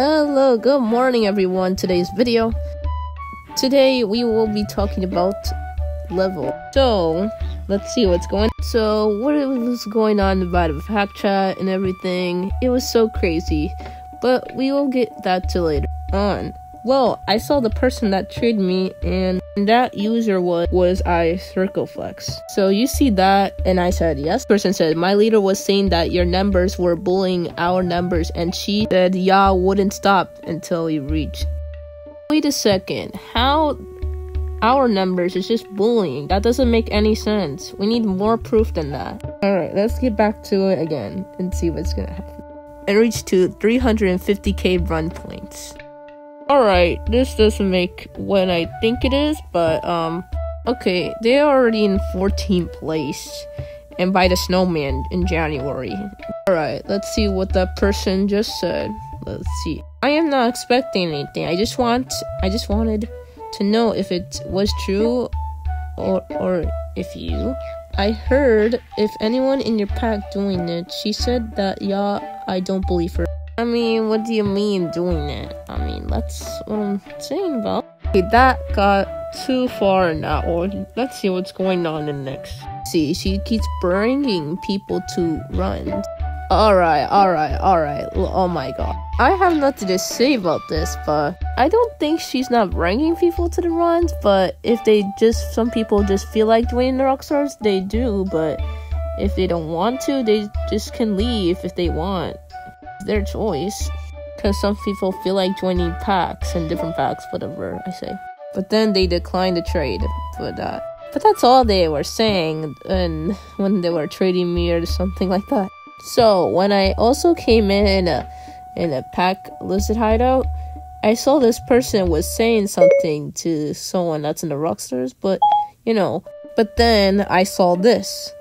Hello, good morning everyone. Today's video. Today we will be talking about level. So, let's see what's going on. So, what was going on about the fact chat and everything. It was so crazy. But we will get that to later on. Well, I saw the person that traded me, and that user was was I Circleflex. So you see that, and I said yes. Person said my leader was saying that your numbers were bullying our numbers, and she said y'all wouldn't stop until you reach. Wait a second, how? Our numbers is just bullying. That doesn't make any sense. We need more proof than that. Alright, let's get back to it again and see what's gonna happen. And reach to 350k run points. Alright, this doesn't make what I think it is, but, um, okay, they're already in 14th place and by the snowman in January. Alright, let's see what that person just said. Let's see. I am not expecting anything. I just want, I just wanted to know if it was true or, or if you. I heard if anyone in your pack doing it, she said that, yeah, I don't believe her. I mean, what do you mean doing it? I mean, that's what I'm saying about. Okay, that got too far now. Or let's see what's going on in next. See, she keeps bringing people to run. Alright, alright, alright. Oh my god. I have nothing to say about this, but I don't think she's not bringing people to the runs, but if they just, some people just feel like joining the Rockstars, they do, but if they don't want to, they just can leave if they want their choice. Because some people feel like joining packs and different packs, whatever I say. But then they declined the trade for that. But that's all they were saying and when they were trading me or something like that. So when I also came in in a, in a pack listed hideout, I saw this person was saying something to someone that's in the Rockstars, but you know, but then I saw this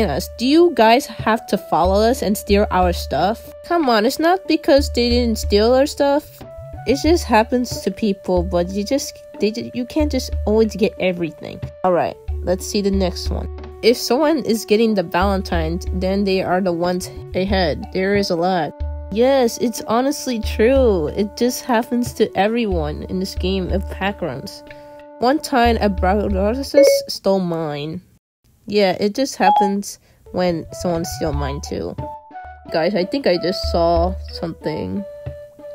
us. Do you guys have to follow us and steal our stuff? Come on, it's not because they didn't steal our stuff. It just happens to people, but you just they you can't just always get everything. All right, let's see the next one. If someone is getting the Valentine's, then they are the ones ahead. There is a lot. Yes, it's honestly true. It just happens to everyone in this game of pack runs. One time, a browser stole mine. Yeah, it just happens when someone steals mine too. Guys, I think I just saw something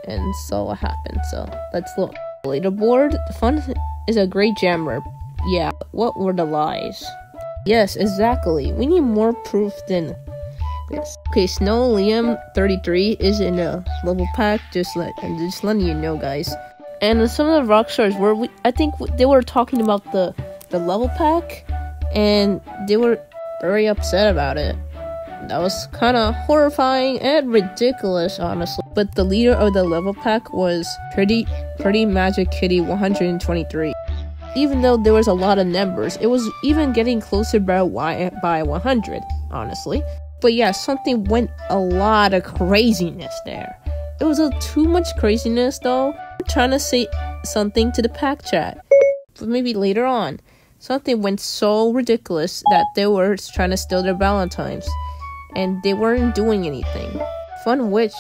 and saw what happened, so let's look. Leaderboard, the fun is a great jammer. Yeah, what were the lies? Yes, exactly. We need more proof than this. Okay, Snow Liam 33 is in a level pack. Just let and just letting you know, guys. And some of the rock stars were we, I think they were talking about the the level pack and they were very upset about it. That was kind of horrifying and ridiculous, honestly. But the leader of the level pack was Pretty Pretty Magic Kitty 123. Even though there was a lot of numbers, it was even getting closer by by 100, honestly. But yeah, something went a lot of craziness there. It was a too much craziness though. I'm trying to say something to the pack chat, but maybe later on. Something went so ridiculous that they were trying to steal their Valentines, and they weren't doing anything. Fun Witch,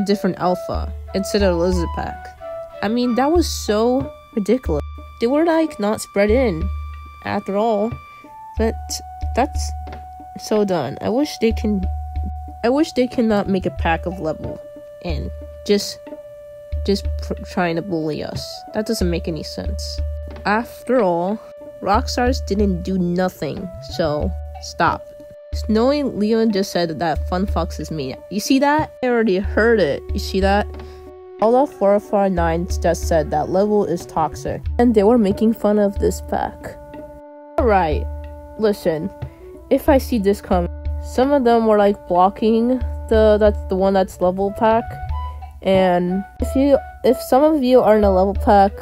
a different alpha, instead of Pack. I mean, that was so ridiculous. They were like not spread in, after all. But that's so done. I wish they can. I wish they cannot make a pack of level and just just trying to bully us. That doesn't make any sense. After all, Rockstars didn't do nothing, so stop. Snowy Leon just said that Fun Fox is me. You see that? I already heard it. You see that? All of 449 just said that level is toxic, and they were making fun of this pack. Alright, listen. If I see this come, some of them were like blocking the that's the one that's level pack, and if you if some of you are in a level pack,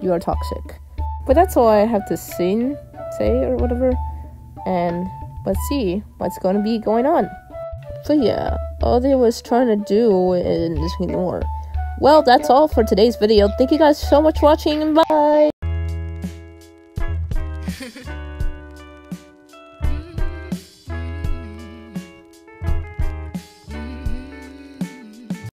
you are toxic. But that's all I have to sing, say, or whatever. And let's see what's going to be going on. So yeah, all they was trying to do is ignore. Well, that's all for today's video. Thank you guys so much for watching, and bye!